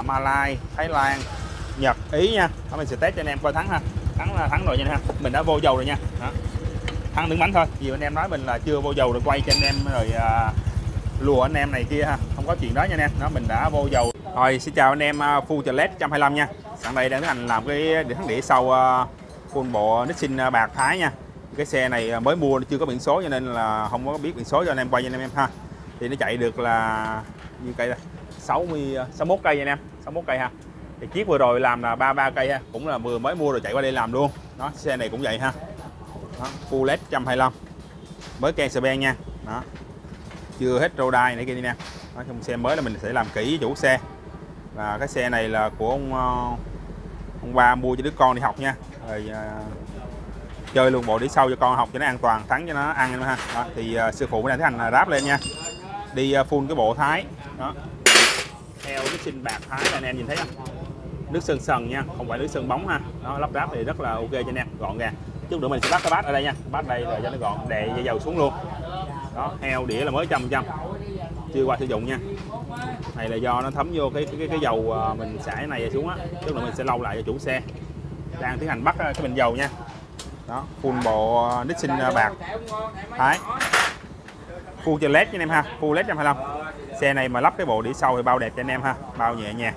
à, Malai Thái Lan Nhật Ý nha. Đó, mình sẽ test cho anh em coi thắng ha. Thắng là thắng rồi nha ha mình đã vô dầu rồi nha. Đó. thắng đứng bánh thôi. Vì anh em nói mình là chưa vô dầu được quay cho anh em rồi à, lùa anh em này kia ha. Không có chuyện đó nha anh em. Đó mình đã vô dầu. Rồi xin chào anh em uh, Full Chevrolet 125 nha. Sẵn đây đang tiến hành làm cái thắng đĩa sau uh, full bộ Nixon à, bạc Thái nha. Cái xe này mới mua chưa có biển số cho nên là không có biết biển số cho anh em quay cho anh em ha. Thì nó chạy được là như cây đây? 60 61 cây nha anh em 61 cây ha. Thì chiếc vừa rồi làm là 33 cây ha cũng là vừa mới mua rồi chạy qua đây làm luôn. Đó xe này cũng vậy ha. Đó, full led 125 mới ken sờ nha. Đó chưa hết rô đai này kia đi nè. Nói chung xe mới là mình sẽ làm kỹ chủ xe. Và cái xe này là của ông ờ, ông ba mua cho đứa con đi học nha. Rồi uh, chơi luôn bộ đi sau cho con học cho nó an toàn thắng cho nó ăn ha. Đó, thì uh, sư phụ đang tiến hành ráp lên nha. Đi uh, full cái bộ thái. Đó sinh bạc thái là anh em nhìn thấy không? Nước sơn sần nha, không phải nước sơn bóng ha. Nó lắp ráp thì rất là ok cho anh em, gọn gàng. Chút nữa mình sẽ bắt cái bát ở đây nha. Bát đây rồi cho nó gọn, đè dây dầu xuống luôn. Đó, heo đĩa là mới trăm trăm. Chưa qua sử dụng nha. Này là do nó thấm vô cái cái cái dầu à, mình xả này xuống á. Chút nữa mình sẽ lau lại cho chủ xe. Đang tiến hành bắt à, cái bình dầu nha. Đó, full bộ à, Nixon bạc. Thái. Full cho led cho anh em ha. Full led 125 xe này mà lắp cái bộ đĩa sau thì bao đẹp cho anh em ha, bao nhẹ nhàng.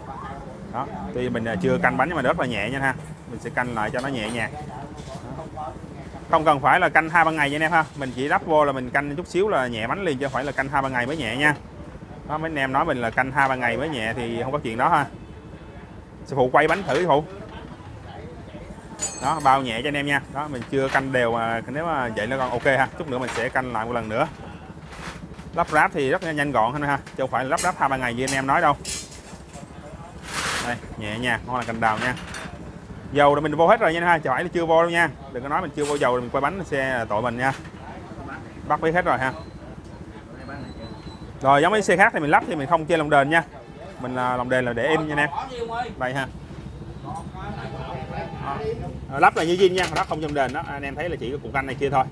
Đó, tuy mình à, chưa canh bánh nhưng mà rất là nhẹ nha ha. Mình sẽ canh lại cho nó nhẹ nhàng. Không cần phải là canh hai ba ngày nha anh em ha. Mình chỉ lắp vô là mình canh chút xíu là nhẹ bánh liền, chứ không phải là canh hai ba ngày mới nhẹ nha. Đó, mấy anh em nói mình là canh hai ba ngày mới nhẹ thì không có chuyện đó ha. Sư phụ quay bánh thử sư phụ. Đó, bao nhẹ cho anh em nha. Đó, mình chưa canh đều mà nếu mà vậy nó còn ok ha. Chút nữa mình sẽ canh lại một lần nữa lắp ráp thì rất là nhanh gọn ha. Chứ không phải lắp ráp hai ba ngày như anh em nói đâu. Đây nhẹ nhàng, ngon là cành đào nha. Dầu là mình vô hết rồi nha ha. Chả phải là chưa vô đâu nha. Đừng có nói mình chưa vô dầu mình quay bánh xe là tội mình nha. Bắt biết hết rồi ha. Rồi giống với xe khác thì mình lắp thì mình không chơi lồng đền nha. Mình là lồng đền là để im nha anh em. Vậy ha. Lắp là như zin nha lắp không trong đền đó. Anh em thấy là chỉ có cục canh này kia thôi.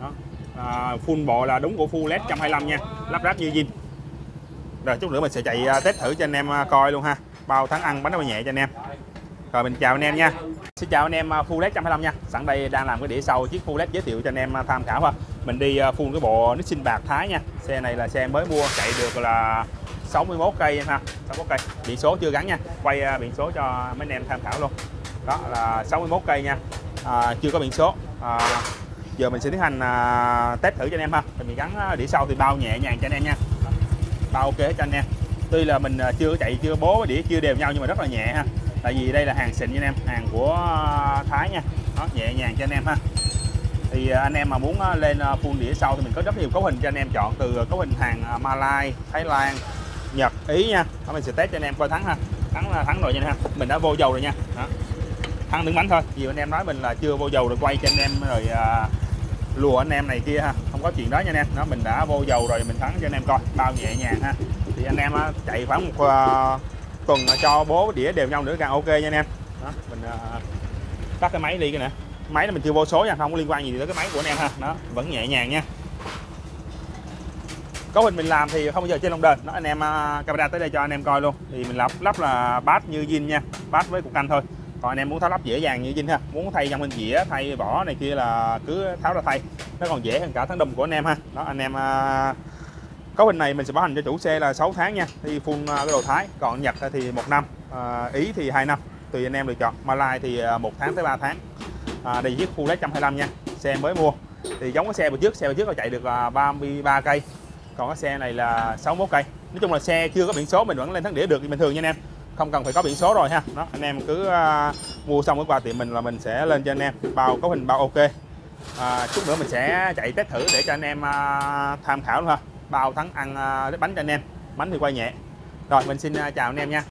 Đó à, full bộ là đúng của full led 125 nha. Lắp ráp như zin. Rồi chút nữa mình sẽ chạy à, test thử cho anh em à, coi luôn ha. Bao tháng ăn bánh nó nhẹ cho anh em. Rồi mình chào anh em nha. Xin chào anh em full led 125 nha. Sẵn đây đang làm cái đĩa sau chiếc full led giới thiệu cho anh em à, tham khảo ha. Mình đi full cái bộ Nissan bạc Thái nha. Xe này là xe mới mua chạy được là 61 cây ha. 61 cây. Biển số chưa gắn nha. Quay biển số cho mấy anh em tham khảo luôn. Đó là 61 cây nha. À, chưa có biển số. À, giờ mình sẽ tiến hành à, test thử cho anh em ha. Mình gắn à, đĩa sau thì bao nhẹ nhàng cho anh em nha. Bao ok cho anh em. Tuy là mình à, chưa chạy chưa bố đĩa chưa đều nhau nhưng mà rất là nhẹ ha. Tại vì đây là hàng xịn cho anh em hàng của Thái nha. Đó, nhẹ nhàng cho anh em ha. Thì anh em mà muốn lên full đĩa sau thì mình có rất nhiều cấu hình cho anh em chọn từ cấu hình hàng Malai Thái Lan Nhật Ý nha. Đó, mình sẽ test cho anh em coi thắng ha. Thắng là thắng rồi nha ha. Mình đã vô dầu rồi nha. Đó. thắng đứng bánh thôi. Vì anh em nói mình là chưa vô dầu rồi quay cho anh em rồi uh, lùa anh em này kia ha. Không có chuyện đó nha anh em. Nó mình đã vô dầu rồi mình thắng cho anh em coi. Bao nhẹ nhàng ha. Thì anh em chạy khoảng một uh, tuần cho bố đĩa đều nhau nữa càng ok nha anh em. Đó mình uh, tắt cái máy đi cái nè. Máy là mình chưa vô số nha không có liên quan gì tới cái máy của anh em ha. Nó vẫn nhẹ nhàng nha. Cấu hình mình làm thì không bao giờ trên lòng đền. Nó anh em uh, camera tới đây cho anh em coi luôn. Thì mình lắp lắp là bát như zin nha. Bát với cục canh thôi còn anh em muốn tháo lắp dễ dàng như Vinh ha. Muốn thay trong bên dĩa thay vỏ này kia là cứ tháo ra thay. Nó còn dễ hơn cả tháng đùm của anh em ha. Đó anh em à, có bên hình này mình sẽ bảo hành cho chủ xe là 6 tháng nha. Thì full à, cái đồ thái. Còn nhật thì một năm à, ý thì 2 năm. Tùy anh em lựa chọn. Malai thì à, một tháng tới 3 tháng. À, đây chiếc full 125 nha. Xe mới mua. Thì giống cái xe bữa trước xe bữa trước là chạy được 33 cây. Còn cái xe này là 61 cây. Nói chung là xe chưa có biển số mình vẫn lên thắng đĩa được thì bình thường nha anh em không cần phải có biển số rồi ha. Đó anh em cứ uh, mua xong cái qua tiệm mình là mình sẽ lên cho anh em. Bao cấu hình bao ok. À, chút nữa mình sẽ chạy test thử để cho anh em uh, tham khảo luôn ha. Bao thắng ăn uh, bánh cho anh em. Bánh thì quay nhẹ. Rồi mình xin chào anh em nha.